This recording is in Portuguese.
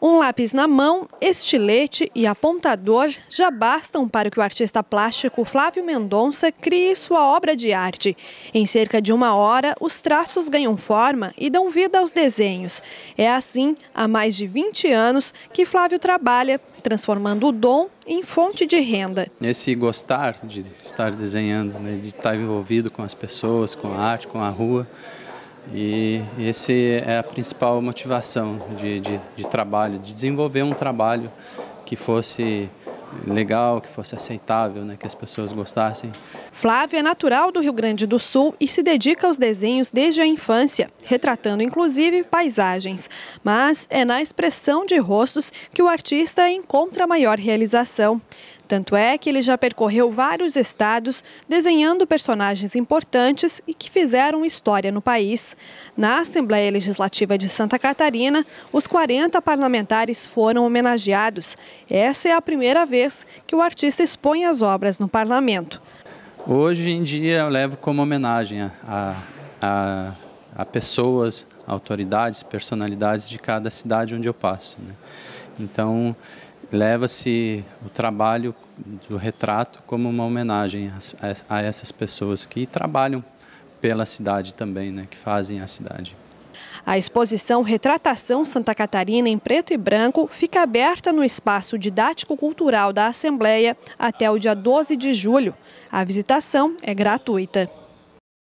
Um lápis na mão, estilete e apontador já bastam para que o artista plástico Flávio Mendonça crie sua obra de arte. Em cerca de uma hora, os traços ganham forma e dão vida aos desenhos. É assim, há mais de 20 anos, que Flávio trabalha, transformando o dom em fonte de renda. Esse gostar de estar desenhando, né, de estar envolvido com as pessoas, com a arte, com a rua, e esse é a principal motivação de, de, de, trabalho, de desenvolver um trabalho que fosse legal, que fosse aceitável, né, que as pessoas gostassem. Flávio é natural do Rio Grande do Sul e se dedica aos desenhos desde a infância, retratando inclusive paisagens. Mas é na expressão de rostos que o artista encontra maior realização. Tanto é que ele já percorreu vários estados desenhando personagens importantes e que fizeram história no país. Na Assembleia Legislativa de Santa Catarina, os 40 parlamentares foram homenageados. Essa é a primeira vez que o artista expõe as obras no parlamento. Hoje em dia eu levo como homenagem a, a, a pessoas, autoridades, personalidades de cada cidade onde eu passo. Né? Então, leva-se o trabalho do retrato como uma homenagem a, essas pessoas que trabalham pela cidade também, né, que fazem a cidade. A exposição Retratação Santa Catarina em preto e branco fica aberta no espaço didático-cultural da Assembleia até o dia 12 de julho. A visitação é gratuita.